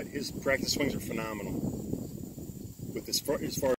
what? His practice swings are phenomenal. With as far as far